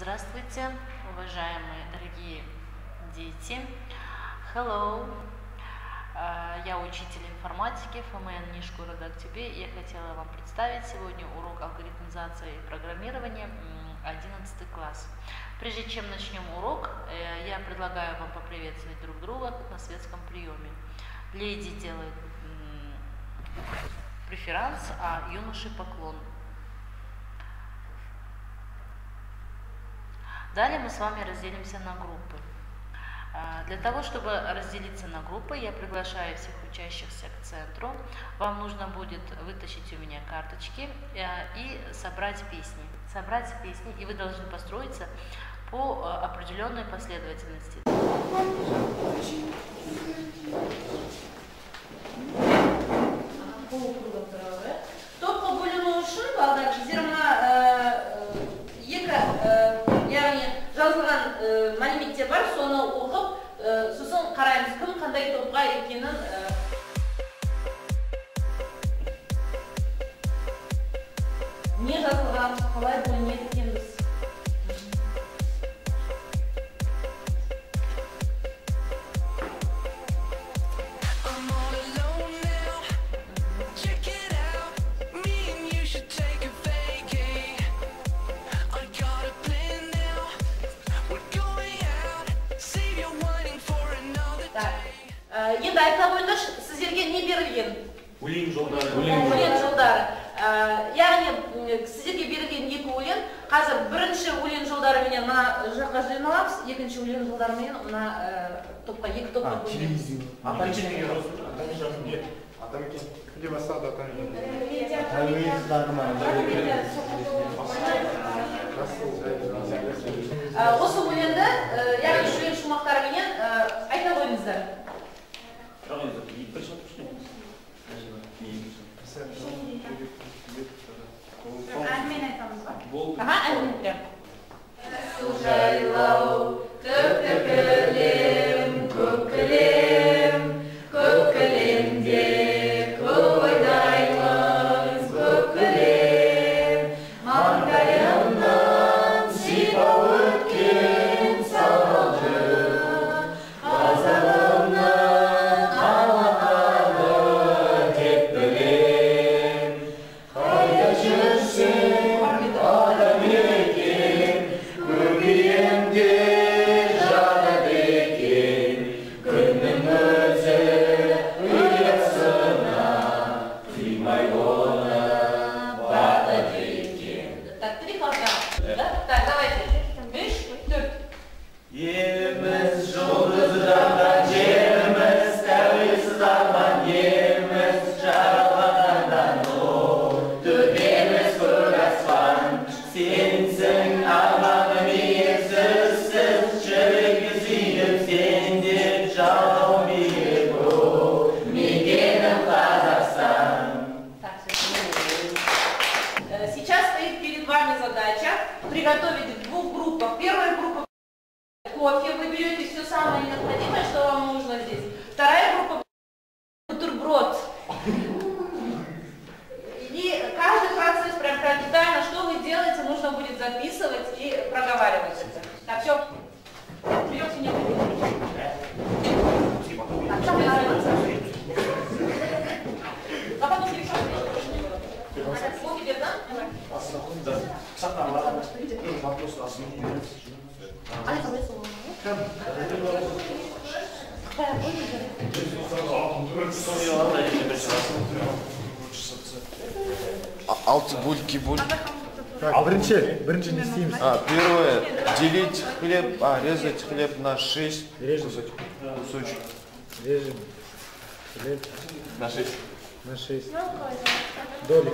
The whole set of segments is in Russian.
Здравствуйте, уважаемые дорогие дети. Hello. А, я учитель информатики ФМН НИШ города Актюбе. Я хотела вам представить сегодня урок алгоритмизации и программирования 11 класс. Прежде чем начнем урок, э, я предлагаю вам поприветствовать друг друга на светском приеме. Леди делает преферанс, а юноши поклон. Далее мы с вами разделимся на группы. А, для того, чтобы разделиться на группы, я приглашаю всех учащихся к центру. Вам нужно будет вытащить у меня карточки э, и собрать песни. Собрать песни, и вы должны построиться по э, определенной последовательности. Өлең жолдары. Өлең жолдары. Ә, яғни сіздерге берілген екі өлең қазір бірінші өлең жолдарыменен мына жаққа жиналамыз екінші өлең жолдарымен мына ә, топқа екі топқа бөлінеміз атамекен атамекен Ә, осы өлеңді ә, яғни өлең шумақтарыменен айта қойыңыздар. Ага, әмин прям. Сужайлау, төкті алты бульки буль. так бірінші бірінші не істейміз А, первое, делить хлеб, а, резать хлеб на 6 режем кусочков. режем хлеб На 6. на шесть долек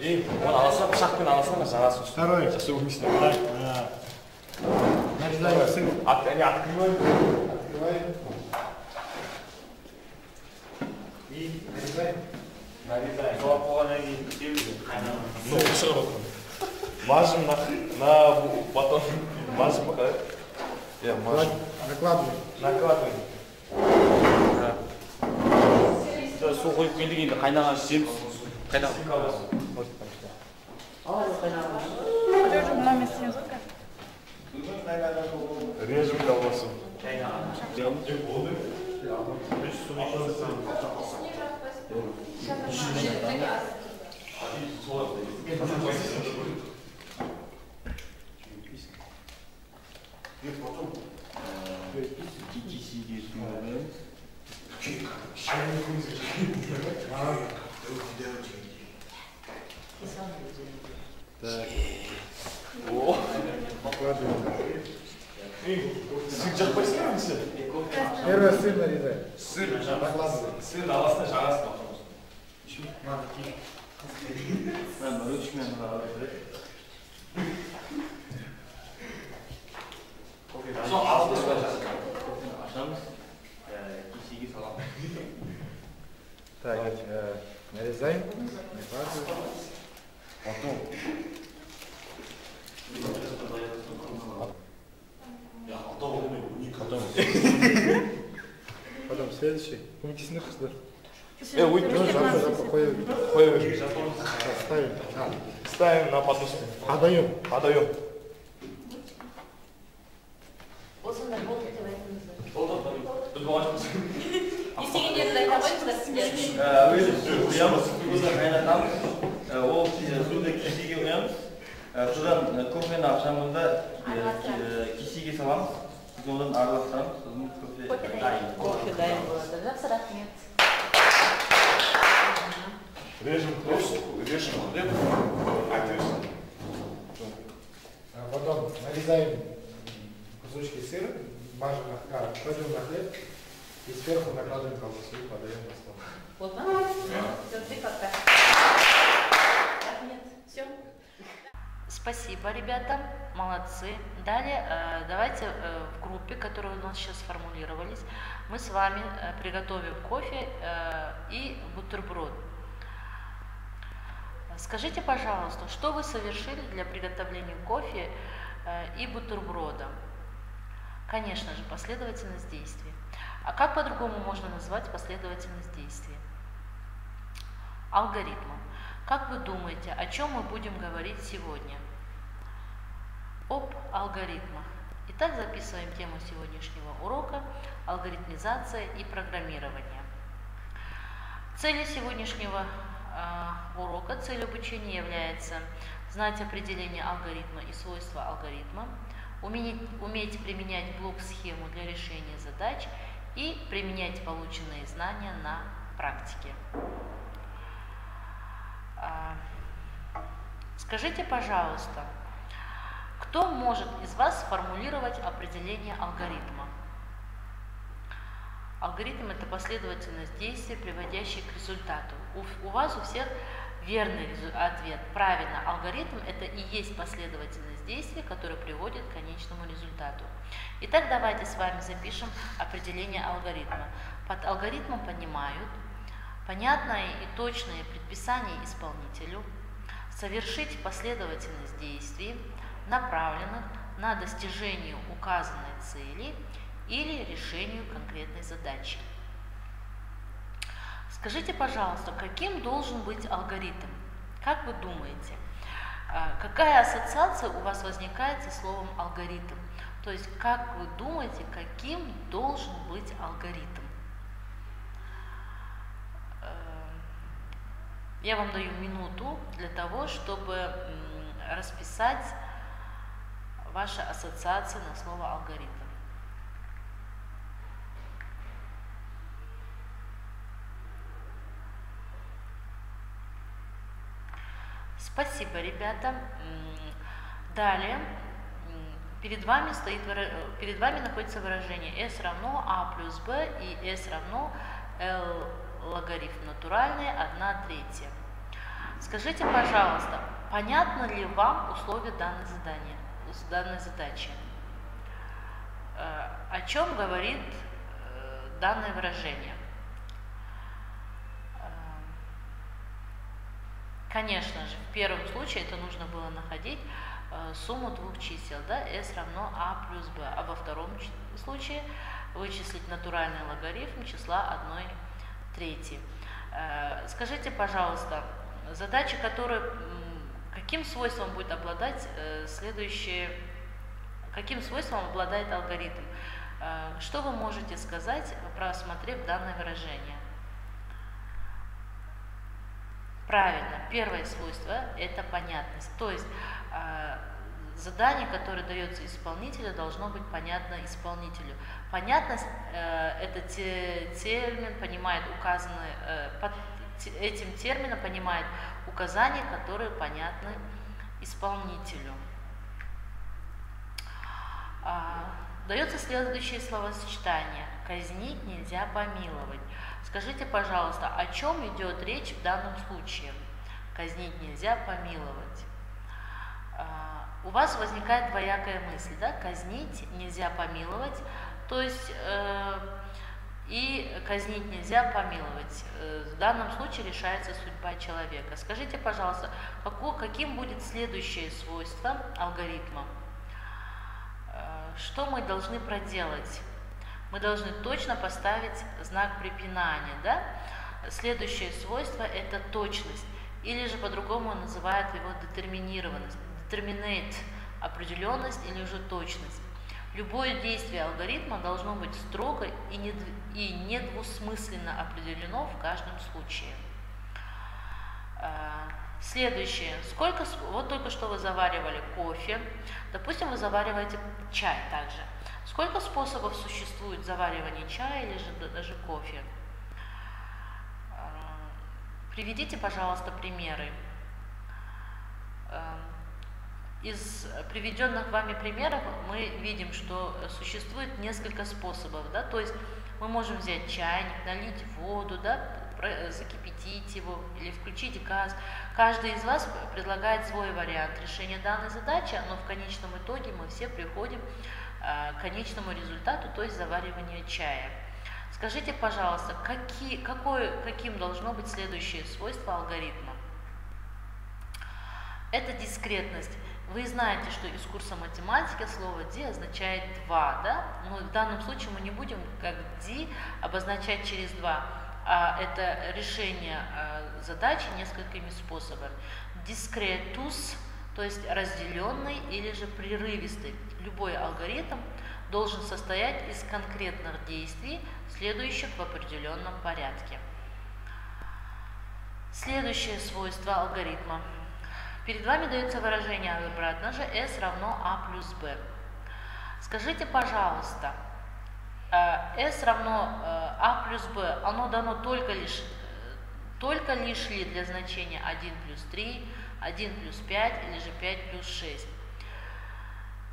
и оны аласың пышақпен аласың жарасың второй так да. нарезаем сыр От, не открывай. открываем нарезаем? Нарезаем. Болғаннан кейін теуіп Мажем на, на батон. Мажем, да? Я мажем. Накладываем. Накладываем. су қойып келдік енді қайнаған Я қайнаған тебе болсын снизу. Режем колбасу. Сыр жақпайсың ба сен? Первый сыр нарезай. Сыр Накладывай. Сыр арасына жағасың. Ben ölçmeyen abi. Сол алып тастайсың. Açamız. Kişiyi salam. Так, э, нарезаем. Накладываем. Потом. Я ата болмай, уник адам. Потом следующий. Көмектесіңдер қыздар. Э, ой, Ну, жалко, жалко, Э, вы, ну, Ставим. Ставим на подушку. Отдаем. Отдаем. өз құямыз қайнатамыз ол суды кесеге құямыз содан кофені ақшамында кесеге саламыз біз одан араластырамыз сосын кофе дайын кофе дайын болады жақсы рахмет Режем просто, режем хлеб. Айтыңыз. А Потом нарезаем кусочки сыра, мажем на, а, кладем на хлеб и сверху накладываем колбасу и подаем на стол. Болды ма? Все, три факта. Рахмет. Все. Спасибо, ребята, молодцы. Далее э, давайте э, в группе, которые у нас сейчас сформулировались, мы с вами э, приготовим кофе и бутерброд. Скажите, пожалуйста, что вы совершили для приготовления кофе э, и бутерброда? Конечно же, последовательность действий. А как по-другому можно назвать последовательность действий? Алгоритмом. Как вы думаете, о чем мы будем говорить сегодня? Об алгоритмах. Итак, записываем тему сегодняшнего урока – алгоритмизация и программирование. Целью сегодняшнего урока, цель обучения является знать определение алгоритма и свойства алгоритма, уметь, уметь применять блок-схему для решения задач и применять полученные знания на практике. А, Скажите, пожалуйста, кто может из вас сформулировать определение алгоритма? Алгоритм – это последовательность действий, приводящих к результату. У, у вас у всех верный ответ. Правильно, алгоритм – это и есть последовательность действий, которая приводит к конечному результату. Итак, давайте с вами запишем определение алгоритма. Под алгоритмом понимают понятное и точное предписание исполнителю, совершить последовательность действий, направленных на достижение указанной цели или решению конкретной задачи. Скажите, пожалуйста, каким должен быть алгоритм? Как вы думаете, а, какая ассоциация у вас возникает со словом алгоритм? То есть, как вы думаете, каким должен быть алгоритм? Э, Я вам даю минуту для того, чтобы расписать ваши ассоциации на слово алгоритм. Спасибо, ребята. Далее перед вами стоит перед вами находится выражение s равно a плюс b и s равно l логарифм натуральный 1 третья. Скажите, пожалуйста, понятно ли вам условия данной задания, данной задачи? Э, О чем говорит э, данное выражение? Э, Конечно же, в первом случае это нужно было находить э, сумму двух чисел, да, s равно a плюс b, а во втором случае вычислить натуральный логарифм числа 1 трети. Э, Скажите, пожалуйста, задача, которая м, каким свойством будет обладать э, следующее, ка- каким свойством обладает алгоритм? Э, Что вы можете сказать, просмотрев данное выражение? Правильно, первое свойство – это понятность. То есть э, задание, которое дается исполнителю, должно быть понятно исполнителю. Понятность э, – это те- термин, понимает указанный, э, под этим термином понимает указания, которые понятны исполнителю. А, Дается следующее словосочетание. Казнить нельзя помиловать. Скажите, пожалуйста, о чем идет речь в данном случае? Казнить нельзя помиловать. А, У вас возникает двоякая мысль, да? Казнить нельзя помиловать. То есть э, и казнить нельзя помиловать. Э, В данном случае решается судьба человека. Скажите, пожалуйста, како- каким будет следующее свойство алгоритма? Э, Что мы должны проделать? Мы должны точно поставить знак препинания, да? Следующее свойство – это точность, или же по-другому называют его детерминированность, determinate – определенность или же точность. Любое действие алгоритма должно быть строго и, недв- и недвусмысленно определено в каждом случае. А, Следующее. Сколько, вот только что вы заваривали кофе, допустим, вы завариваете чай также. Сколько способов существует заваривания чая или же даже кофе? А, Приведите, пожалуйста, примеры. А, Из приведенных вами примеров мы видим, что существует несколько способов, да, то есть мы можем взять чайник, налить воду, да, про- закипятить его или включить газ. Каждый из вас предлагает свой вариант решения данной задачи, но в конечном итоге мы все приходим э, к конечному результату, то есть завариванию чая. Скажите, пожалуйста, какие, какое, каким должно быть следующее свойство алгоритма? Это дискретность. Вы знаете, что из курса математики слово «ди» означает «два», да? Но в данном случае мы не будем как «ди» обозначать через «два», а это решение э, задачи несколькими способами. Дискретус, то есть разделенный или же прерывистый. Любой алгоритм должен состоять из конкретных действий, следующих в определенном порядке. Следующее свойство алгоритма. Перед вами дается выражение обратно же S равно А плюс B. Скажите, пожалуйста, э, S равно э, А плюс B, оно дано только лишь, э, только лишь ли для значения 1 плюс 3, 1 плюс 5 или же 5 плюс 6?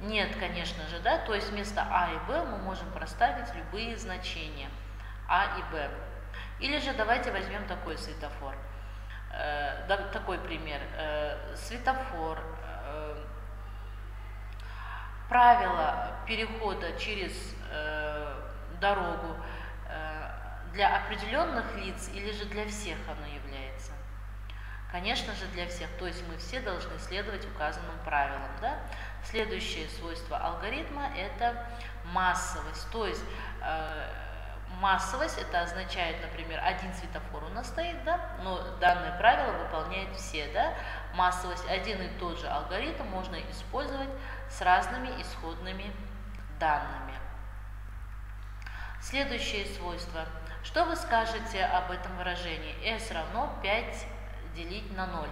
Нет, конечно же, да, то есть вместо А и Б мы можем проставить любые значения А и Б. Или же давайте возьмем такой светофор. Э, такой пример. Э, светофор, э, правило перехода через дорогу для определенных лиц или же для всех оно является? Конечно же, для всех. То есть мы все должны следовать указанным правилам. Да? Следующее свойство алгоритма – это массовость. То есть э, массовость – это означает, например, один светофор у нас стоит, да? но данное правило выполняет все. Да? Массовость – один и тот же алгоритм можно использовать с разными исходными данными. Следующее свойство. Что вы скажете об этом выражении? S равно 5 делить на 0.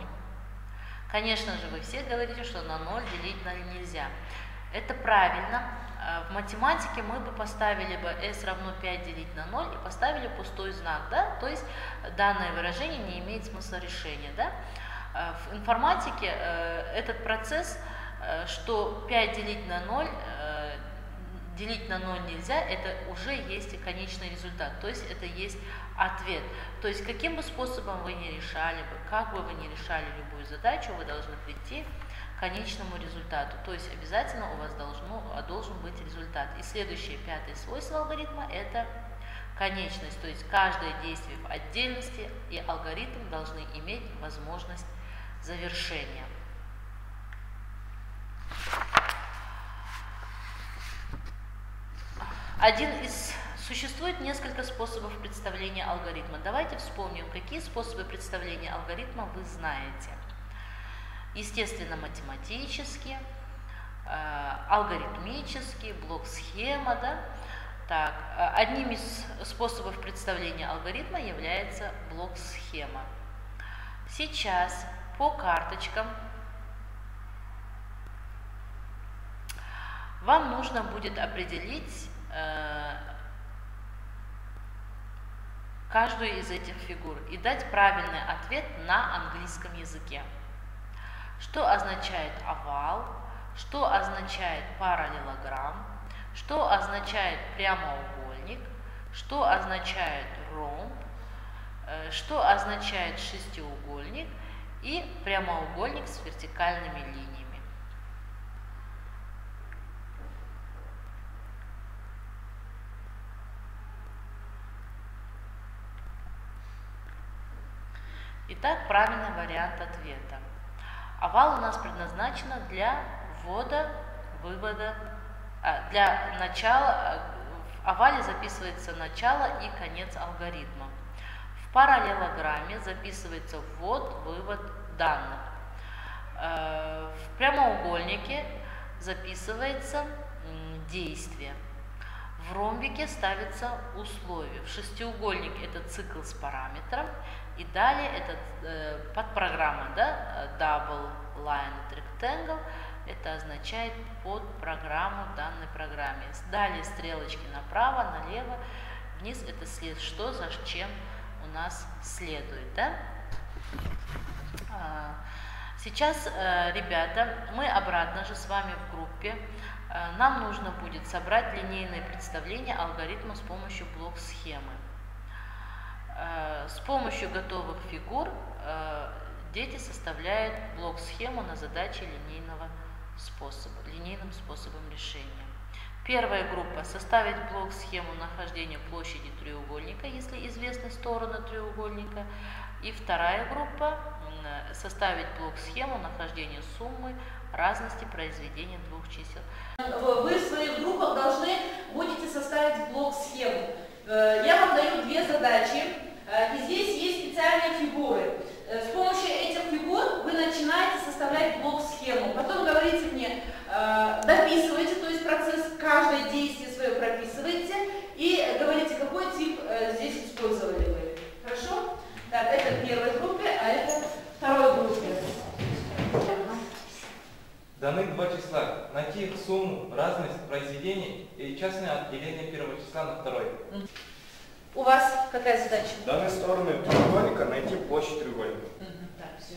Конечно же, вы все говорите, что на 0 делить на нельзя. Это правильно. А, В математике мы бы поставили бы s равно 5 делить на 0 и поставили пустой знак, да? То есть данное выражение не имеет смысла решения, да? А, В информатике э, этот процесс, э, что 5 делить на 0, э, делить на 0 нельзя, это уже есть конечный результат, то есть это есть ответ. То есть каким бы способом вы ни решали бы, как бы вы ни решали любую задачу, вы должны прийти к конечному результату. То есть обязательно у вас должно, должен быть результат. И следующее, пятое свойство алгоритма – это конечность. То есть каждое действие в отдельности и алгоритм должны иметь возможность завершения. Один из... Существует несколько способов представления алгоритма. Давайте вспомним, какие способы представления алгоритма вы знаете. Естественно, математические, э, алгоритмический, блок-схема, да. Так, э, одним из способов представления алгоритма является блок-схема. Сейчас по карточкам вам нужно будет определить каждую из этих фигур и дать правильный ответ на английском языке. Что означает овал, что означает параллелограмм, что означает прямоугольник, что означает ромб, э, что означает шестиугольник и прямоугольник с вертикальными линиями. Итак, правильный вариант ответа. Овал у нас предназначен для ввода, вывода, а, для начала, а, в овале записывается начало и конец алгоритма. В параллелограмме записывается ввод, вывод данных. Э, в прямоугольнике записывается действие. В ромбике ставится условие. В шестиугольник это цикл с параметром. И далее это э, подпрограмма, да, double line rectangle, это означает под программу данной программе. Далее стрелочки направо, налево, вниз это след, что за чем у нас следует, да. А, сейчас, э, ребята, мы обратно же с вами в группе. Э, нам нужно будет собрать линейное представление алгоритма с помощью блок-схемы. Э, с помощью готовых фигур э, дети составляют блок-схему на задачи линейного способа, линейным способом решения. Первая группа – составить блок-схему нахождения площади треугольника, если известны стороны треугольника. И вторая группа – составить блок-схему нахождения суммы разности произведения двух чисел. Вы в своих группах должны будете составить блок-схему. Э, я вам даю две задачи. Э, и здесь есть специальные фигуры. Э, с помощью этих фигур вы начинаете составлять блок-схему. Потом говорите мне, э, дописывайте, то есть процесс, каждое действие свое прописываете и говорите, какой тип здесь использовали вы. Хорошо? Так, это первой группе, а это второй группе. Даны два числа. Найти их сумму, разность произведений отделение первого числа на второй. У вас какая задача? Данные стороны треугольника найти площадь треугольника. Так, все.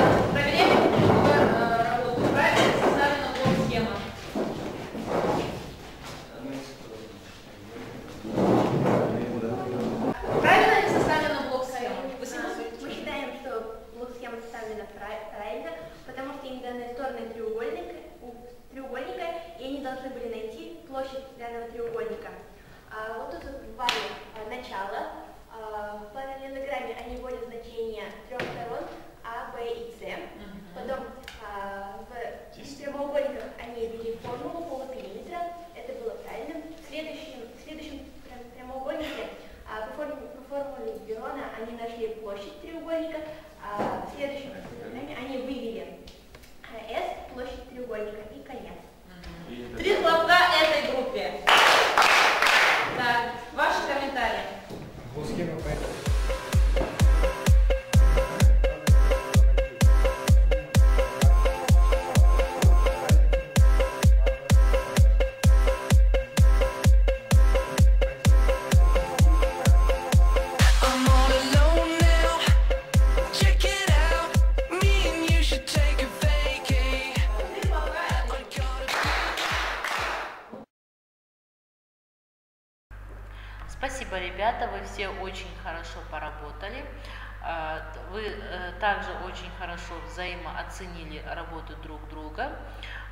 также очень хорошо взаимооценили работу друг друга,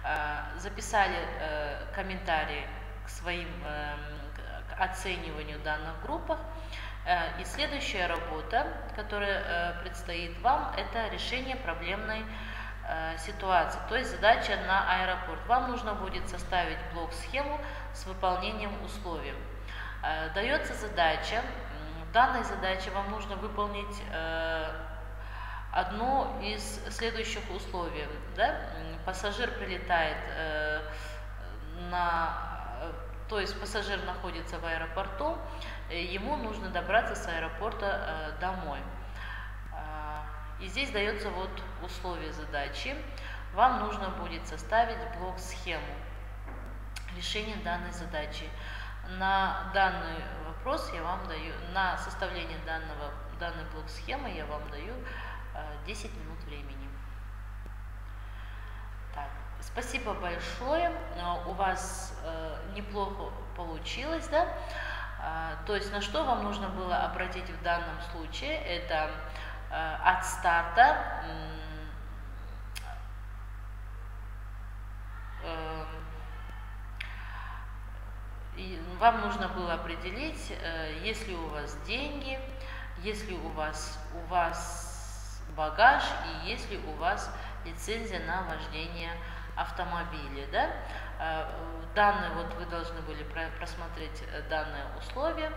а, записали э, комментарии к своим эм, к- оцениванию данных группах. Э, И следующая работа, которая э, предстоит вам, это решение проблемной э, ситуации, то есть задача на аэропорт. Вам нужно будет составить блок-схему с выполнением условий. Э, Дается задача, в данной задаче вам нужно выполнить э, одно из следующих условий. Да? Пассажир прилетает э, на, э, то есть пассажир находится в аэропорту, э, ему нужно добраться с аэропорта э, домой. А, И здесь дается вот условие задачи. Вам нужно будет составить блок-схему решения данной задачи. На данный вопрос я вам даю, на составление данного, данной блок-схемы я вам даю э, 10 минут времени. Так, спасибо большое. Э, У вас э, неплохо получилось, да? То есть на что вам нужно было обратить в данном случае? Это э, от старта вам нужно было определить, э, есть ли у вас деньги, есть ли у вас, у вас багаж и есть ли у вас лицензия на вождение автомобиля. Да? Э, Данные, вот вы должны были про- просмотреть э, данные условия,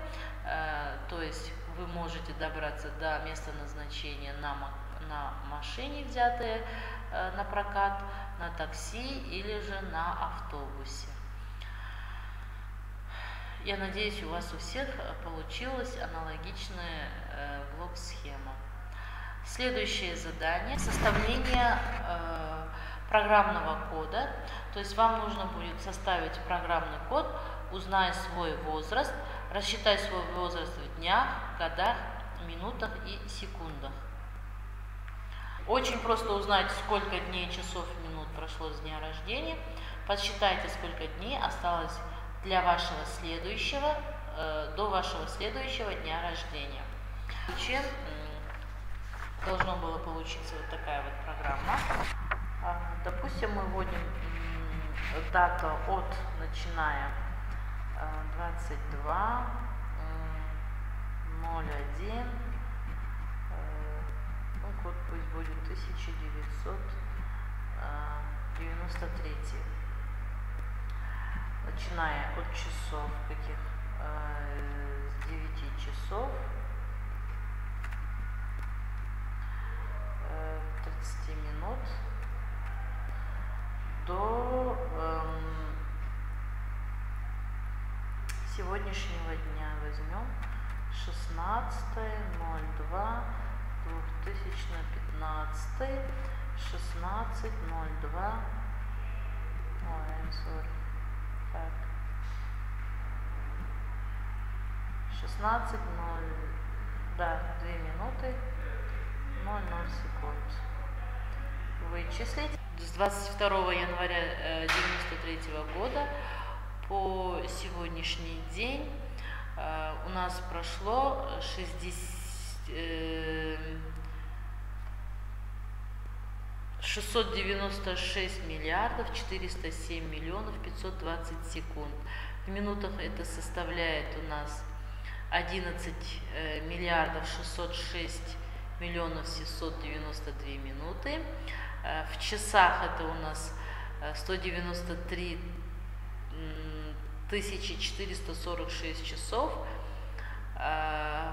э, то есть вы можете добраться до места назначения на, на машине, взятые на прокат, на такси или же на автобусе. Я надеюсь, у вас у всех получилась аналогичная блок-схема. Следующее задание – составление э, программного кода. То есть вам нужно будет составить программный код, узнать свой возраст, рассчитать свой возраст в днях, годах, минутах и секундах. Очень просто узнать, сколько дней, часов, минут прошло с дня рождения. Подсчитайте, сколько дней осталось для вашего следующего, э, до вашего следующего дня рождения. Чем должно было получиться вот такая вот программа. А, Допустим, мы вводим дату от, начиная э, 22, м, 01, э, ну, год пусть будет 1993 начиная от часов каких с 9 часов э, 30 минут до эм, сегодняшнего дня возьмем 16.02 2015 16.02 Ой, I'm sorry. Так. 16.0, да, 2 минуты, 00 секунд. Вычислить. С 22 января 1993 года по сегодняшний день э, у нас прошло 60, э, 696 миллиардов 407 миллионов 520 секунд. В минутах это составляет у нас 11 э, миллиардов 606 миллионов 792 минуты. Э, В часах это у нас э, 193 м, 1446 часов. Э,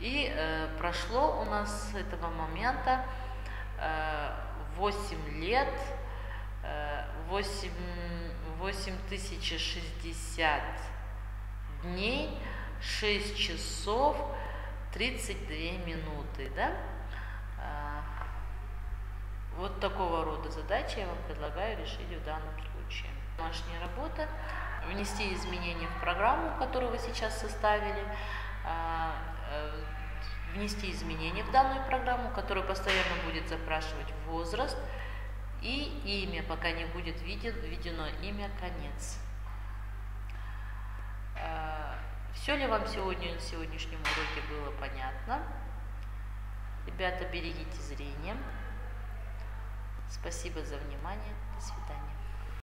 И э, прошло у нас с этого момента э, 8 лет, э, 8, 8060 дней, 6 часов, 32 минуты, да? А, Вот такого рода задачи я вам предлагаю решить в данном случае. Домашняя работа. Внести изменения в программу, которую вы сейчас составили. а, э, Внести изменения в данную программу, которая постоянно будет запрашивать возраст и имя, пока не будет виден- введено имя конец. Все ли вам сегодня на сегодняшнем уроке было понятно? Ребята, берегите зрение. Спасибо за внимание. До свидания.